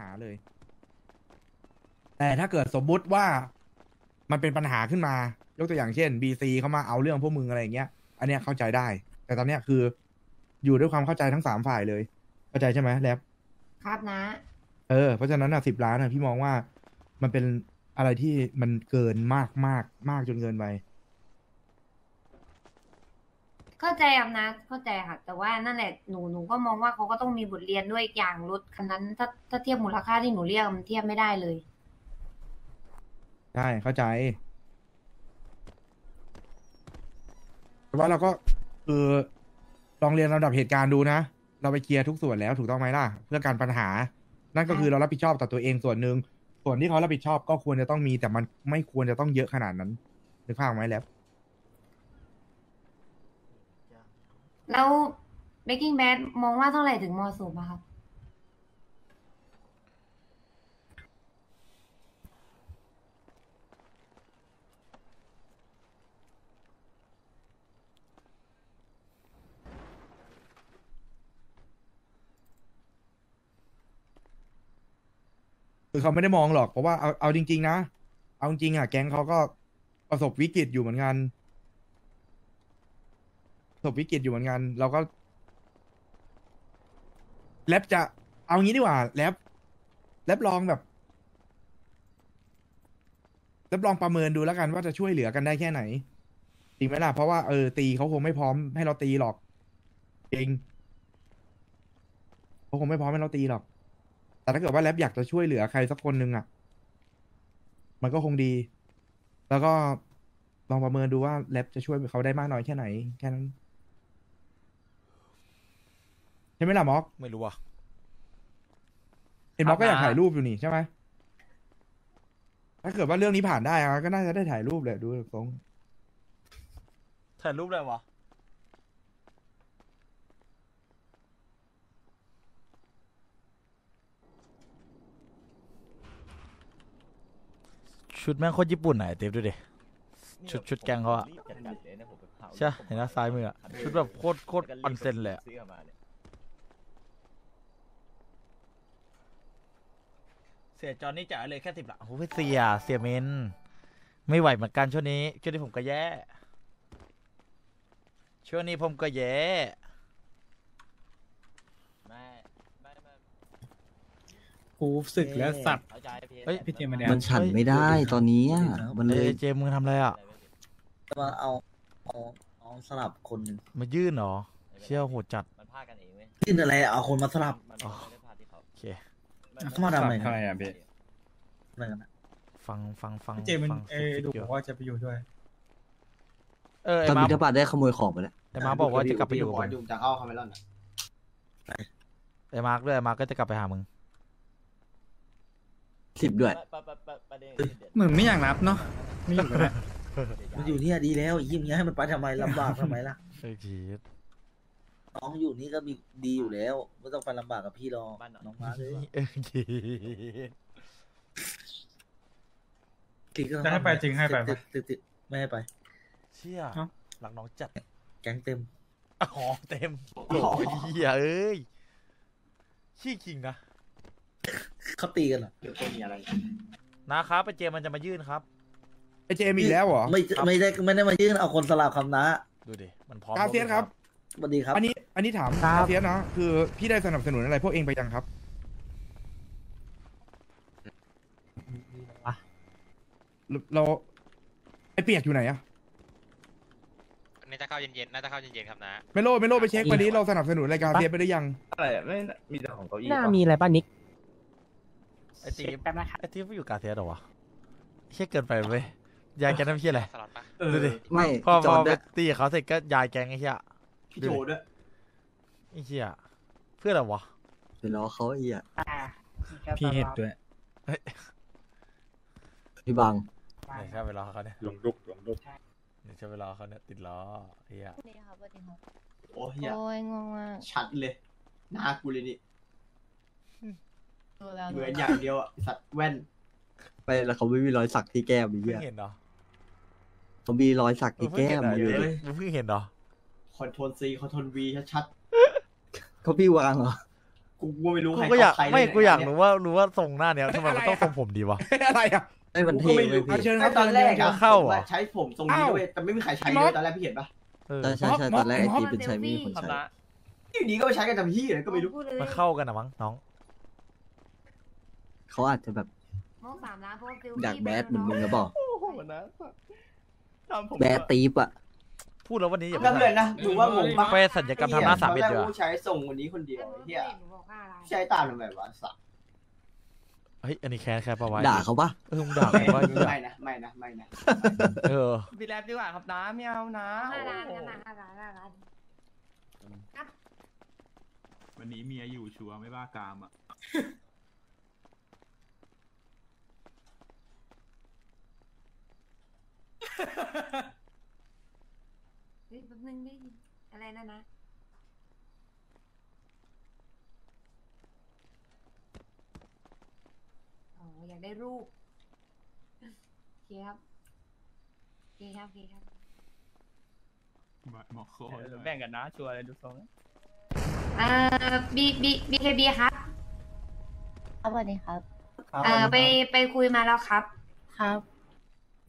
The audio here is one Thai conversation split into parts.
หาเลย แต่ถ้าเกิดสมมุติว่ามันเป็นปัญหาขึ้นมา ยกตัวอย่างเช่น BC เขามาเอาเรื่องพวกมึงอะไรอย่างเงี้ย อันเนี้ยเข้าใจได้ แต่ตอนเนี้ยคือ อยู่ด้วยความเข้าใจทั้งสามฝ่ายเลย เข้าใจใช่ไหมแลบครับนะ เออ เพราะฉะนั้นอะสิบล้านอะพี่มองว่ามันเป็นอะไรที่มันเกินมากมากมากจนเกินไป เข้าใจครับนะเข้าใจค่ะ แต่ว่านั่นแหละหนูหนูก็มองว่าเขาก็ต้องมีบทเรียนด้วยอีกอย่างรถคันนั้น ถ้าถ้าเทียบมูลค่าที่หนูเรียกมันเทียบไม่ได้เลยใช่เข้าใจ แต่ว่าเราก็คือลองเรียนลำดับเหตุการณ์ดูนะ เราไปเคลียร์ทุกส่วนแล้วถูกต้องไหมล่ะ เพื่อการปัญหา นั่นก็คือเรารับผิดชอบต่อตัวเองส่วนหนึ่งส่วนที่เขารับผิดชอบก็ควรจะต้องมีแต่มันไม่ควรจะต้องเยอะขนาดนั้นนึกภาพไหมแล้ว แล้ว Breaking Bad มองว่าเท่าไหร่ถึงเหมาะสมอะครับ คือเขาไม่ได้มองหรอกเพราะว่าเอาเอาจริง ๆ นะ เอาจริงๆอะแก๊งเขาก็ประสบวิกฤตอยู่เหมือนกัน บวิกฤตอยู่เหมือนกัน เราก็แลบจะเอางี้ดีกว่าแลบแลบลองแบบแลบลองประเมินดูแล้วกันว่าจะช่วยเหลือกันได้แค่ไหนจริงไหมล่ะเพราะว่าเออตีเขาคงไม่พร้อมให้เราตีหรอกจริงเขาคงไม่พร้อมให้เราตีหรอก แต่ถ้าเกิดว่าแรปอยากจะช่วยเหลือใครสักคนหนึ่งอะ มันก็คงดี แล้วก็ลองประเมินดูว่าแรปจะช่วยเขาได้มากน้อยแค่ไหนแค่นั้น ใช่ไหมล่ะม็อกไม่รู้อะเห็นม็อกก็อยากครับถ่ายรูปอยู่นี่ใช่ไหมถ้าเกิดว่าเรื่องนี้ผ่านได้อะก็น่าจะได้ถ่ายรูปแหละดูตรงถ่ายรูปอะไรวะชุดแม่งโคตรญี่ปุ่นไหนเต็มดูดิ ชุดชุดแกงเขาอะ ใช่เห็นนะซ้ายมืออะชุดแบบโคตรโคตรออนเซนเลยอะเสียจอนนี่จ่ายเลยแค่สิบละโอ้โหเสียเสียเมน ไม่ไหวเหมือนกันช่วงนี้ ช่วงนี้ผมก็แย่ ช่วงนี้ผมก็แย่ไม่กูศึกแล้วสัตว์เฮ้ยพี่เจมส์เนี่ยมันฉันไม่ได้ตอนนี้อะมันเลเอ้ยยเจมส์มึงทำอะไรอะมาเอาเอาเอาสลับคนหนึ่งมายื่นเหรอ เชี่ยวโหดจัด มันพากันเองเว้ยยื่นอะไรเอาคนมาสลับมันอ๋อไม่ได้พาที่เขาโอเคเข้ามาทำอะไรใครอะพี่อะไรกันนะฟังฟังฟังพี่เจมส์มันฟังเออดูเกี่ยวบอกว่าจะไปอยู่ด้วย เออไอ้ตอนมาบิณฑบาตได้ขโมยของไปแล้วไอ้มาบอกว่าจะกลับไปอยู่กับขมึงดูจากอ้อคาเมลอนอะไอ้มาร์กด้วยไอ้มาร์กก็จะกลับไปหามึงสิบด้วยประประประประเด็นคือเด็ดเหมือนไม่อยากรับเนาะไม่อยู่แล้วมันอยู่เนี่ยดีแล้วยิ้มเงี้ยให้มันไปทำไมลำบากทำไมล่ะ ไอ้ชีด น้องอยู่นี่ก็มีดีอยู่แล้วไม่ต้องไปลำบากกับพี่หรอกบ้านหนองน้องมาเลยเอ้ยชีดติดก็จะให้ไปจริงให้ไปติปะดติดติดไม่ให้ไป เชี่ยเอ้า หลักน้องจัดแก๊งเต็ม อ๋อเต็มโอ้ยเหี้ยเอ้ยขี้คิงนะเขาตีกันเหรอเดี๋ยวจะมีอะไรนะครับไปเจมส์มันจะมายื่นครับ ไอเจมส์อีกแล้วเหรอ ไม่ไม่ได้ไม่ได้มายื่นเอาคนสลับคำนะ ดูดิมันพร้อมกาเซียสครับ สวัสดีครับ อันนี้อันนี้ถามครับกาเซียสนะคือพี่ได้สนับสนุนอะไรพวกเองไปยังครับ เราเราไอเปียกอยู่ไหนอะน่าจะเข้าเย็นๆน่าจะเข้าเย็นๆครับนะไม่โลไม่โลไปเช็คมาดิเราสนับสนุนรายการเซียสไปได้ยัง อะไรอะไม่มีแต่ของเก้าอี้น่าปะมีอะไรป่ะนิก ไอ้ตีฟไอ้ตีฟไม่อยู่กาเซียสเหรอวะเชี่ยเกินไปเว้ยยายแกนั่นไม่ใช่อะไรสล็อตปะดูดิ ไม่พอจพออดไปด้วยตีกับเขาเสร็จก็ยายแกงไอ้เหี้ย พี่โจด้วยไอ้เหี้ยเพื่ออะไรวะไปล้อเขาไอ้เหี้ยพี่เห็ดด้วยพี่บังเดี๋ยวใช่เวลาเขาเนี่ยหลงลุกหลงลุกเดี๋ยวใช่เวลาเขาเนี่ยติดล้อเหี้ยสวัสดีครับสวัสดีครับโอ้ยเหี้ยโอ้ยงงมากชัดเลยหน้ากูเลยนี่ดูแล้วเหมือนอย่างเดียวอะสัตว์แว่นไปแล้วเขาไม่มีรอยสักที่แก้มไอ้เพิ่เหี้งยเห็นเหรอเขามีรอยสักมึที่งเพิ่งแก้เห็นมเหรออยู่เลยมึงเพิ่งเห็นเหรอ คอนโทรลซีคอนโทรลวีชัดเขาพี่วางเหรอกูกูไม่รู้กูใครก็อยากใครไม่เล่นกูอยากเนี่รู้ว่ารู้ว่าทรงหน้าเนี้ยทำไมมันต้องทรงผมดีวะอะไรอะไอ้ยมันเท่เว้ยพี่เอาเชิญคไอ้รับตอนแรกชิญอะเข้าเหรอผมอะใช้ผมทรงนี้ด้วยแต่ไม่มีใครใช้เลยตอนแรกพี่เห็นปะเออใช่ใช่ใช่ตอนแรกไอ้ตีเป็นชายไม่มีคนทำใช้ละอยู่ดีก็ไปใช้กันทำที่เลยก็ไม่รู้พูดเลยมันเข้ากันนะมั้งน้องเขาอาจจะแบบมองสามล้านเพราะว่าฟิลอยากพี่แบดเหมือนมึงไปหรือเปล่าโอ้โหนะทำผมแบดตีปอะ พูดแล้ววันนี้อย่าไปนั่นเลยนะดูว่างงปะไปสัญญกรรมทำหน้าสามเอ็ดตอนดีแรกกว่ากูใช้ส่งวันนี้คนเดียวเอ้ยไอ้เฮียหนูบอกว่าอะไร ใช้ตามทำไมวะสักเฮ้ยอันนี้แค่แค่ประไว้ด่าเขาปะเออมึงด่าผมว่าไม่นะไม่นะไม่นะเออพี่แรปดีกว่าครับน้าไม่เอานะห้าล้านกันนะห้าล้านห้าล้านวันนี้เมียอยู่ชัวร์ไม่บ้ากามอะ เฮ้ยแป๊บนึงดิอะไรนะนะ อ๋อ อยากได้รูป โอเคครับโอเคครับโอเคครับหมอคอแบ่งกันนะชัวร์เลยดูทรงเอ่อบีบีบีเคบีครับ ครับสวัสดีครับเอ่อไปไปคุยมาแล้วครับ ครับ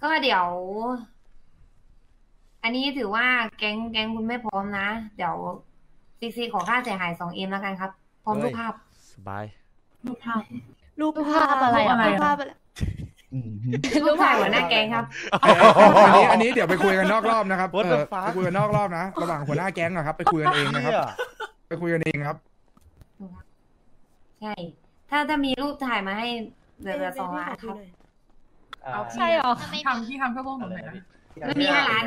ก็เดี๋ยว อันนี้ถือว่าแก๊งแก๊งคุณไม่พร้อมนะ เดี๋ยวซีซีขอค่าเสียหายสองเอ็มแล้วกันครับ พร้อมเฮ้ยรูปภาพ สบาย รูปภาพรูปรูปภาพอะไรอะรูปภาพอะไรรูปถ่ายหัวหน้าแก๊งครับ อันนี้อันนี้เดี๋ยวไปคุยกันนอกรอบนะครับ What เอ the อ fuck? ไปคุยกันนอกรอบนะ ระหว่างหัวหน้าแก๊งอะครับ ไปคุยกันเองนะครับ ไปคุยกันเองครับ ใช่ ถ้าถ้ามีรูปถ่ายมาให้เหลือเหลือสองล้านครับ เอาใช่เหรอทำที่ทำเพื่อพวกหนูหน่อยนะ ไม่มีห้าล้าน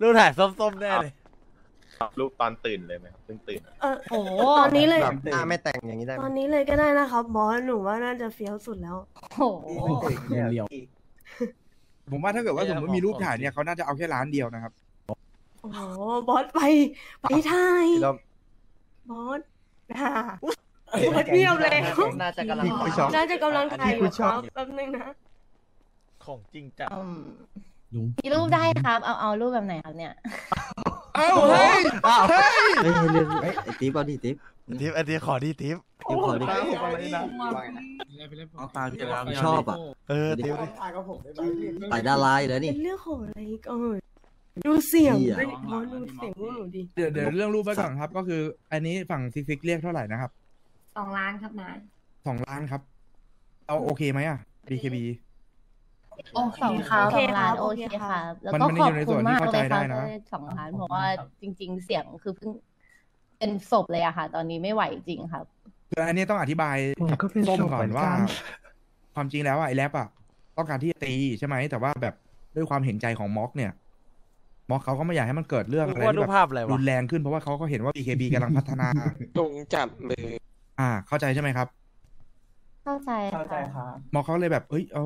รูปถ่ายส้มๆแน่เลยรูปตอนตื่นเลยไหมครับเพิ่งตื่นเออโอ้โหตอนนี้เลย แบบหน้าไม่แต่งอย่างนี้ได้ไหตมอนนี้เลยก็ได้นะครับบอสหนูว่าน่าจะเฟี้ยวสุดแล้วโอ้โหเรียว ผมว่าถ้าเกิดว่าสมมติมีรูปถ่ายเนี่ยเขาน่าจะเอาแค่ล้านเดียวนะครับ โอ้โหบอสไป ไปถ่ายเราบอสน่าบอสเบี้ยวเลย น่าจะกำลังน่าจะกำลังถ่ายอยู่ครับแป๊บนึงนะ ของจริงจัง อืม มีรูปได้ครับ เอาเอารูปแบบไหนครับเนี่ย เอ้าเฮ้ยเฮ้ยเฮ้ยเรื่องเฮ้ยไอ้ติ๊บเอาดิติ๊บทิปอันนี้ขอดีทิปติ๊บขอดิผมอะไรนะเอาตาพี่ชอบอะเออทิปดิไต่ดาราอยู่แล้วนี่เป็นเรื่องของอะไรก่อนดูเสียงเหี้ยด้วยบอสดูเสียงพวกหนูดิเดี๋ยวเดี๋ยวเรื่องรูปไว้ก่อนครับ ก็คือ อันนี้ฝั่งซิกซิกเรียกเท่าไหร่นะครับสองล้านครับนะสองล้านครับ เอาโอเคไหมอะ BKB โอ้สองล้านโอสเคองล้านครับโอโอเคเคค่ะครับแล้วมันก็มันขอบอยู่ในส่คุวนณที่มากเข้าเลยใจค่ะได้นะที่สองล้านเพราะว่าจริง ๆ เสียงคือเพิ่งเป็นศพเลยอะค่ะ ตอนนี้ไม่ไหวจริงครับคืออันนี้ต้องอธิบายกับส้มก่อนว่า ความจริงแล้วอะไอ้แรปอะต้องการที่จะตีใช่ไหมแต่ว่าแบบด้วยความเห็นใจของม็อกเนี่ยม็อกเขาก็ไม่อยากให้มันเกิดเรื่องมึอะงไรว่าที่รูแบปบภาพอะไรวะรุนแรงขึ้นเพราะว่าเขาก็เห็นว่า BKB กำลังพัฒนาตรงจัดเลย อ่า เข้าใจใช่ไหมครับ เข้าใจเข้าใจค่ะครับม็อกเขาเลยแบบเอ้ยเอา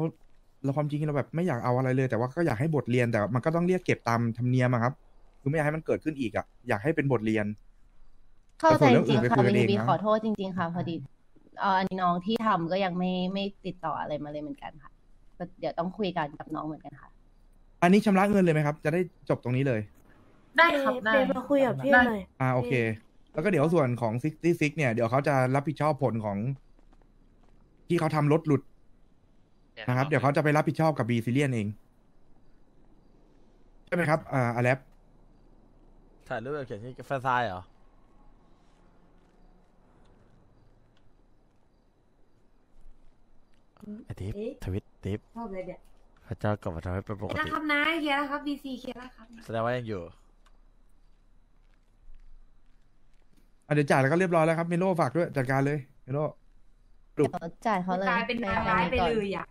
เราความจริงเราแบบไม่อยากเอาอะไรเลยแต่ว่าก็อยากให้บทเรียนแต่มันก็ต้องเรียกเก็บตามธรรมเนียมอะครับคือไม่อยากให้มันเกิดขึ้นอีกอะอยากให้เป็นบทเรียน เข้าใจแต่จส่วนเรื่องอื่ริงนไปๆค่ะคุยกันบีเองบีนะขอโทษจริง ๆ ค่ะ พอดีเอ่ออันนี้น้องที่ทำก็ยังไม่ไม่ติดต่ออะไรมาเลยเหมือนกันค่ะก็เดี๋ยวต้องคุยกันกับน้องเหมือนกันค่ะ อันนี้ชำระเงินเลยไหมครับ จะได้จบตรงนี้เลย ได้ครับได้มาคุยกับพี่หน่อยอ่าโอเค แล้วก็เดี๋ยวส่วนของ Sixty-Six เนี่ยเดี๋ยวเขาจะรับผิดชอบผลของ ที่เขาทำรถหลุด นะครับ เดี๋ยวเขาจะไปรับผิดชอบกับบีซิเลียนเอง ใช่ไหมครับอ่าอแลปถ่ายรูปแบบเขียนที่แฟนซายเหรอ ไอ้ทิปเอ๊ะทวิตทิปชอบเลยเดี๋ยวพระเจ้ากลับมาทำให้เป็นปกนะติครับนะเคลียร์แล้วครับบีซีเคลียร์แล้วครับแสดงว่ายังอยู่อะเดี๋ยวจ่ายแล้วก็เรียบร้อยแล้วครับเมโลฝากด้วยจัดการเลยเมโล เดี๋ยวจ่ายเขาเลยกลายเป็นนางร้ายไปก่อนเลยอะ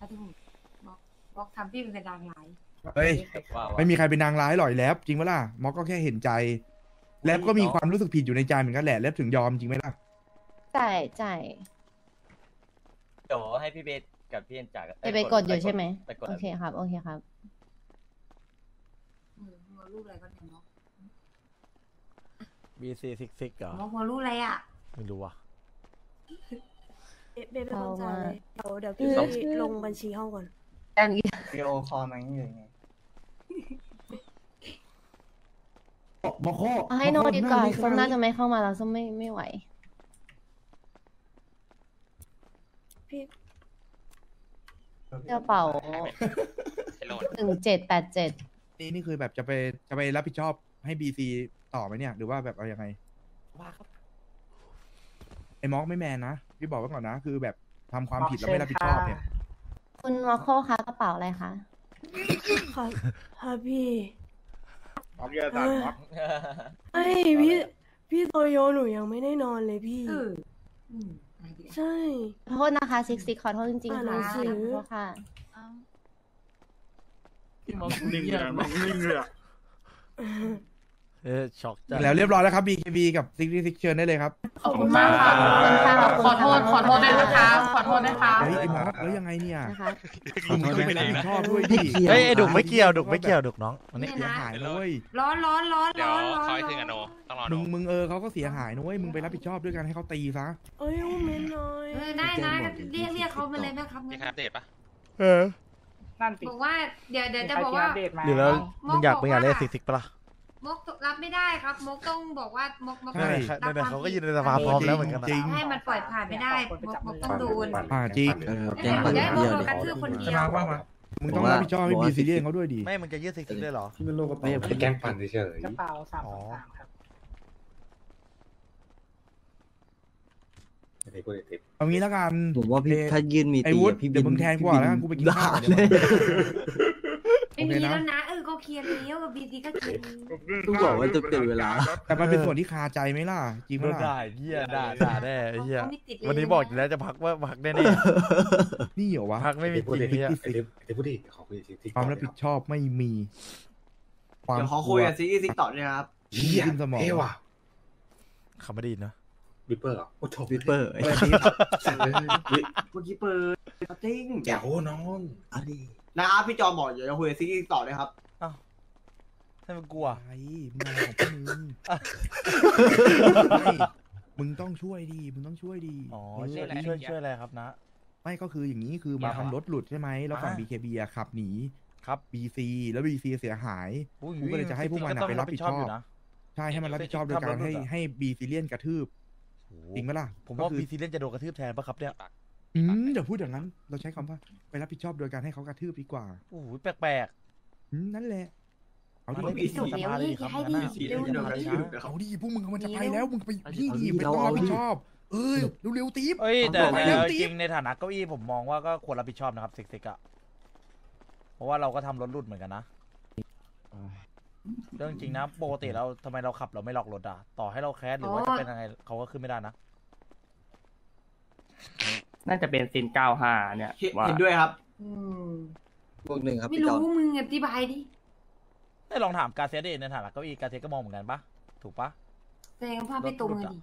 ถ้าที่ผมบอกบอกทำพี่เป็นนางร้ายเฮ้ยว้าวไม่มีใครเป็นนางร้ายหรอยแลบจริงไหมล่ะม็อกก็แค่เห็นใจ แลบก็มีความรู้สึกผิดอยู่ในใจเหมือนกันแหละแลบถึงยอมจริงไหมล่ะจ่ายจ่ายเดี๋ยวให้พี่เบสกับพี่เอ็นจ่ายจะไปกดอยู่ใช่ไหม ไปกดโอเคครับ โอเคครับอืมหัวรูปอะไรก็ได้เนาะ BC ซิกซิกเหรอหัวรูปอะไรอะ ไม่รู้ว่ะ เอ๊ะเบนเป็นคนจ่ายเลยเดี๋ยวเดี๋ยวอืพี่มลงบัญชีห้องก่อนวิดีโอคอลมาอย่างเงี้ยบอกโคเอาให้โนดีกว่าส้มน่าจะไม่เข้ามาแล้วส้มไม่ไม่ไหว พี่กระเป๋าไอ้โหลดหนึ่งเจ็ดแปดเจ็ดนี่นี่คือแบบจะไปจะไปรับผิดชอบให้บีซีต่อไหมเนี่ย หรือว่าแบบเอายังไงว่าครับไอ้ม็อกไม่แมนนะ พี่บอกไว้ก่อนนะ คือแบบทำความผิดแล้วไม่รับผิดชอบเนี่ย คุณวอโคคะกระเป๋าอะไรคะค่ะค่ะพี่ม็อกเยอะตัดม็อกไอ้ยพี่ พี่โตโยหนูยังไม่ได้นอนเลยพี่ เอออืมไอเดียใช่ขอโทษนะคะซิกซิกขอโทษจริงๆอ่านหนัค่ะงสือ ขอโทษค่ะนิ่งเลยอะม็อกนิ่งเลยอะ เออช็อกจัดแล้วเรียบร้อยแล้วครับ BKB กับซิกซิกเชิญได้เลยครับขอบคุณมากค่ะขอบคุณค่ะขอบคุณขอโทษขอโทษด้วยนะคะขอโทษนะคะเฮ้ยไอ้ม็อกแล้วยังไงเนี่ยนะคะมึงต้องไปรับผิดชอบด้วยดิเฮ้ยไอ้ดุกไม่เกี่ยวดุกไม่เกี่ยวดุกน้องวันนี้เสียหายนะเว้ยร้อนร้อนร้อนเดี๋ยร้วอนร้อนคอยถึงอโนต้องรอมึดูงมึงเออเขาก็เสียหายนะเว้ยมึงไปรับผิดชอบด้วยกันให้เขาตีซะเอ้ยอุ้มเมนหน่อยเออได้นะเรียกเรียกเขามาเลยนะครับมีใครอัปเดตปะเออนั่นติบอกว่าเดี๋ยวเดี๋ยวจะบอกว่าเดี๋ยวแล้วมมึงอยากมึงอยากเล่นซิกซิกปะล่ะมกรับ ไม่ได้ครับมกต้องบอกว่ามกมกนั่นแหละรับนั่นแหละควเขาก็ผิดยืนในสภาพร้อมแล้วเหมือนกันนะจริง ให้มันปล่อยผ่านไม่ได้มกมกต้องโดนอ่าจริงแจ้งความได้มเดีกยวโดนเลยกระทืบคนเดียวมึงต้องรับผิดชอบให้บีซีเรียนเขาด้วยดิไม่มึงจะยืดซิกซิกได้เหรอไม่ผมแกล้งปั่นเฉยกระเป๋าสามอ๋อสามครับเอางี้แล้วกันผมว่าพี่เอ่อถ้ายื่นมีไอ้ตีวุฒิอะพี่เดี๋ยวมึงแทงกว่าแล้วกันกูไปกินข้าวด่เดี๋ยวเลย ไม่มีโอเคนะแล้วนะเออก็เคลียร์แล้วกับบีซีก็เคลียร์แล้วต้องบอกว่าจะเปลี่ยนเวลา แต่มันเป็นส่วนที่คาใจไหมล่ะ จริงไหมโดนล่ะด่าเหี้ยด่าด่าแน่ไอ้เหี้ยเขาไม่ติดเลยวันนี้บอกอยู่แล้วจะพักว่าพักแน่นี่เหรอวะๆพักไม่มีจริงเหี้ยความรับผิดชอบไม่มีความเดี๋ยวขอคุยกับซิกซิกต่อเลยครับขึ้นสมองคำไม่ดีนะวิปเปอร์วิปเปอร์อะไรนี่เมื่อกี้เปิดจริงแจ๋วน้องอันนี้ นะครับพี่จอมบอกเดี๋ยวจะคุยกับซิกซิกต่อเลยครับให้มันกลัวอะไรมึงอะไรของพวกมึงไม่มึงต้องช่วยดีมึงต้องช่วยดีอ๋อเออช่วยช่วยช่วยอะไรครับนะ ไม่ก็คืออย่างนี้คือมาอย่าทำรถหลุดใช่ไหมแล้วฝั่ง อ่า BKB อะขับหนี ครับ BC แล้ว BC เสียหาย อุ้ยกูก็เลยจะให้พวกมันอะไปรับผิดชอบ ยู่นะ ใช่ให้มันรับผิดชอบโดยการให้ให้ BC เลียนกระทืบโอ้โหจริงไหมล่ะผมว่าก็คือ บีซีเล่นจะโดนกระทืบแทนปะครับเนี่ย อืมเดี๋ยวพูดอย่างนั้น เราใช้คำว่าไปรับผิดชอบโดยการให้เขากระทืบดีกว่าโอ้โหแปลกอืมนั่นแหละ เอาดิมันไม่พิสูจน์เร็วดิให้ดิเร็วหน่อยดิเอาดิพวกมึงมันจะไปมีเร็วแล้วมึงไปนี่ดิไม่ต้องรับผิดชอบ เออเร็วๆตีบๆเอ้ยแต่บอกไปแต่แล้วเอาติ๊จบริงในฐานะเก้าอี้ผมมองว่าก็ควรรับผิดชอบนะครับซิกซิกอะเพราะว่าเราก็ทำรถหลุดเหมือนกันนะเรื่องจริงนะปกติเราทำไมเราขับเราไม่ล็อกรถอะต่อให้เราแคสหรือว่าจะเป็นยังไงเขาก็ขึ้นไม่ได้นะ น่าจะเป็นซินเก้าห้าเนี่ยเห็นด้วยครับอืมพวกหนึ่งครับไม่พี่จอรู้มมึงอธิบายดิได้ลองถามกาเซียสดิในฐานะเก้าอี้กาเซียสก็มองเหมือนกันปะถูกปะ แสดงภาพไม่ตรงเลยดิ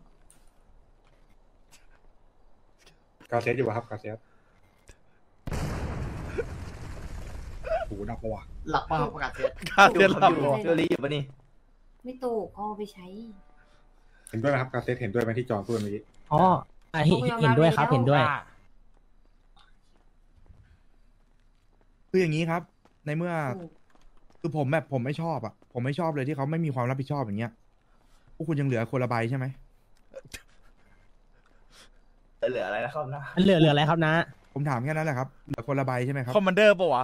กาเซตอยู่ป่ะครับกาเซตโหนักว่ะหลักมาประกาศเสร็จกาเซียสหลับเจอรี่อยู่ปะนี่ไม่ตกเขาเอาไปใช้ เห็นด้วยไหมครับกาเซตเห็นด้วยไหมที่จอห์นพูดเมื่อกี้อ๋อ เห็นด้วยครับ เห็นด้วย คืออย่างนี้ครับ ในเมื่อถูกคือผมแบบผมไม่ชอบอะ ผมไม่ชอบเลยที่เขาไม่มีความรับผิดชอบอย่างเงี้ยพวกคุณยังเหลือคนละใบใช่ไหมเหลืออะไรนะครับนะเหลือเหลืออะไรครับนะ ผมถามแค่นั้นแหละครับเหลือคนละใบใช่ไหมครับคอมมานเดอร์ปะวะ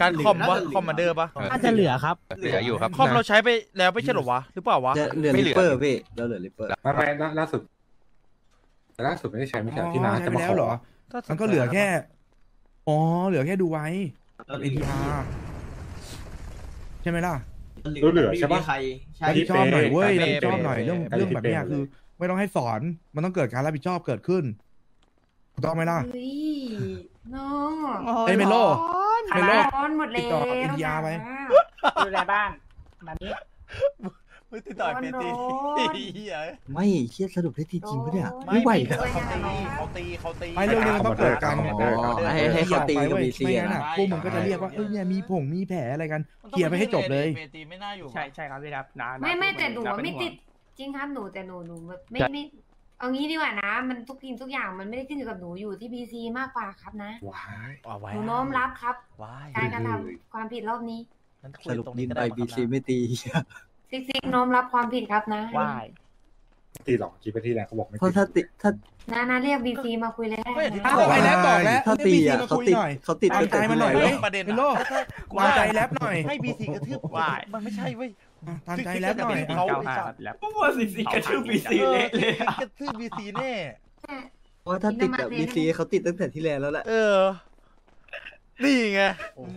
การคอมวะคอมมานเดอร์ปะน่าจะเหลือครับเหลืออยู่ครับคอมเราใช้ไปแล้วไม่ใช่เหรอวะหรือเปล่าวะเหลือไม่ลิเหลือปเปอร์พี่เราเหลือลิปเปอร์ไม่ไม่ล่าล่าสุด แต่ล่าสุดไม่ได้ใช้ไม่ใช่ที่น้าอ๋อใช้จะไปมาแล้ขวเหรออมันก็เหลือแค่ อ๋อ เหลือแค่ดูไว้กับ NTR ใช่ไหมล่ะเหลือใช่ปะ ใครใช่รับผิดชอบหน่อยเว้ยเปรับย์ผิดชอบหน่อยเรื่องเปย์เรื่องแบบเนี้ยเปย์คือ ไม่ต้องให้สอน มันต้องเกิดการรับผิดชอบเกิดขึ้นถูกต้องไหมล่ะ เฮ้ยน้องเอ้ยเมโล เมโล ร้อนหมดติแล้ดวต่อ NTR ไหม ดูแลบ้านแบบนี้ ไม่ติดต่อเปตีโดนเฮียไม่เชี่ยสรุปได้ทีจริงปะเนี่ยโอ้ไม่ไหวไม่นะไหวเขาตีเขาตีเขาตีไอ้เรื่องนี้มันต้องเกิดการอ๋อให้ให้เขาตีกับ BC ไม่งั้นอะอะนะพวกมึงก็จะเรียกว่าเอ้ยเนี่ยมีผงมีแผลอะไรกันเคลียร์ไปให้จบเลยเปตีไม่น่าอยู่ใช่ใช่ครับพี่ครับนาไม่ไม่แต่หนูอะไม่ติดจริงครับหนูแต่หนูหนูแบบไม่ไม่เอางี้ดีกว่านะ มันทุกทีทุกอย่างมันไม่ได้ขึ้นอยู่กับหนูอยู่ที่บีซีมากกว่าครับนะว้ายเอาไว้หนูน้อมรับครับว้ายการกระทำความผิดรอบนี้งั้นคุสยรุปตรงยินี้นก็ไปได้บีซีไม่ตี ซิกซิกน้อมรับความผิดครับนะว่ายตีหรอกคิดไปที่แรกเขาบอกไม่เพราะถ้าติดถ้านานาเรียกบีซีมาคุยเลยได้ไม่อย่างที่นะพี่บอกไอ้แรปบอกแล้วถ้าตีอะให้เขาพี่ติดหน่อยเขาติดตามตั้งใจแต่มันที่หน่อยแรเว้กยประเด็นเป็นโลกกูตามใจแรปหน่อยให้บีซีกระทืบว้ายมันไม่ใช่เว้ยอะตามใจแรปหน่อยเขาเก้าห้าครับแล้วว่าซีซีกระทืบบีซีเละเลยอะกระทืบบีซีแน่เพราะถ้าติดแบบบีซีเขาติดตั้งแต่ที่แรกแล้วแหละเออนี่ไง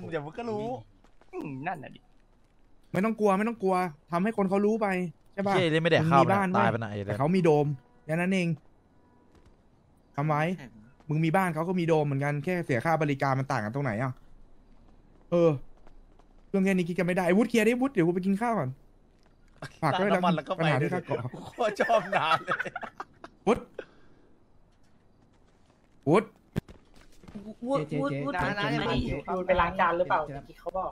เดี๋ยวมึงก็รู้อืมนั่นน่ะดิ ไม่ต้องกลัวไม่ต้องกลัวทำให้คนเขารู้ไปใช่ป่ะเฮ้ยเลยไม่ได้เข้ามึงมีบ้านตายเว้ไปไหนเลแต่ยเขามีโดมแค่นั้นเองทำไว้ มึงมีบ้านเขาก็มีโดมเหมือนกันแค่เสียค่าบริการมันต่างกันตรงไหนอะ เออเรื่องแค่นี้คิดกันไม่ได้ไอ้วุฒิเคลียร์ดิวุฒิเดี๋ยวกูไปกินข้าวก่อนฝากด้วยน้ำมันแล้วก็ปัญไปหาเลที่ยข้าเกาะโคตรชอบนานเลยวุฒิวุฒิ วุดวุดวุดน้าน้ายังไม่อยู่ไปล้างจานหรือเปล่าเมื่อกี้เขาบอก